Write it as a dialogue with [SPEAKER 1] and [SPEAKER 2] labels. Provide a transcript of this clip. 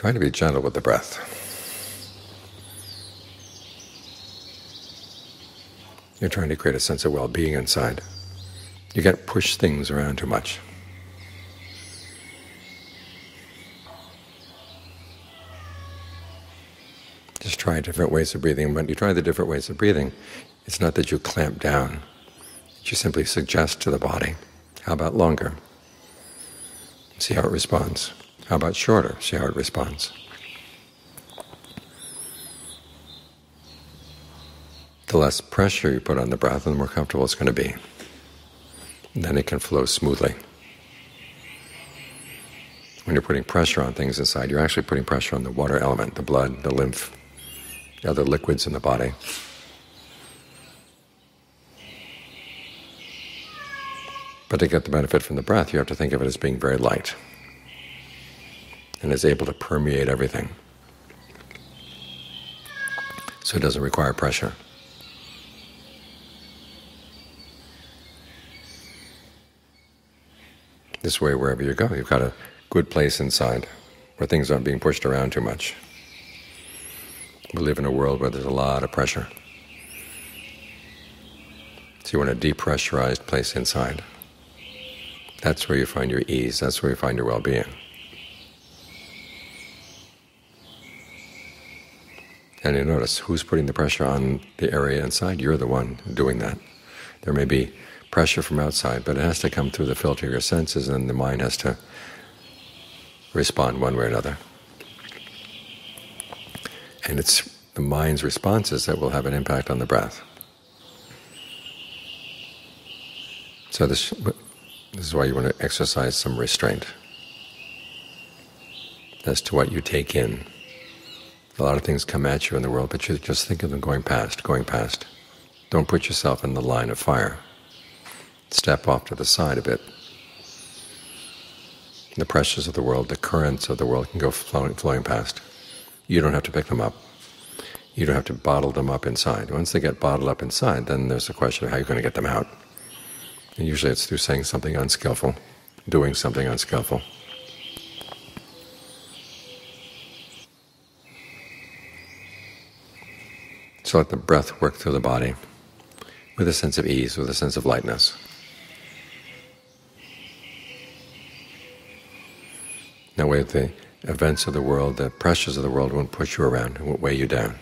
[SPEAKER 1] Try to be gentle with the breath. You're trying to create a sense of well-being inside. You can't push things around too much. Just try different ways of breathing. When you try the different ways of breathing, it's not that you clamp down. You simply suggest to the body, how about longer? See how it responds. How about shorter? See how it responds. The less pressure you put on the breath, the more comfortable it's going to be. And then it can flow smoothly. When you're putting pressure on things inside, you're actually putting pressure on the water element, the blood, the lymph, the other liquids in the body. But to get the benefit from the breath, you have to think of it as being very light and is able to permeate everything. So it doesn't require pressure. This way, wherever you go, you've got a good place inside where things aren't being pushed around too much. We live in a world where there's a lot of pressure. So you want a depressurized place inside. That's where you find your ease. That's where you find your well-being. And you notice who's putting the pressure on the area inside? You're the one doing that. There may be pressure from outside, but it has to come through the filter of your senses, and the mind has to respond one way or another. And it's the mind's responses that will have an impact on the breath. So this, this is why you want to exercise some restraint as to what you take in. A lot of things come at you in the world, but you just think of them going past, going past. Don't put yourself in the line of fire. Step off to the side a bit. The pressures of the world, the currents of the world can go flowing, flowing past. You don't have to pick them up. You don't have to bottle them up inside. Once they get bottled up inside, then there's a question of how you're going to get them out. And usually it's through saying something unskillful, doing something unskillful. So let the breath work through the body with a sense of ease, with a sense of lightness. That way the events of the world, the pressures of the world won't push you around, won't weigh you down.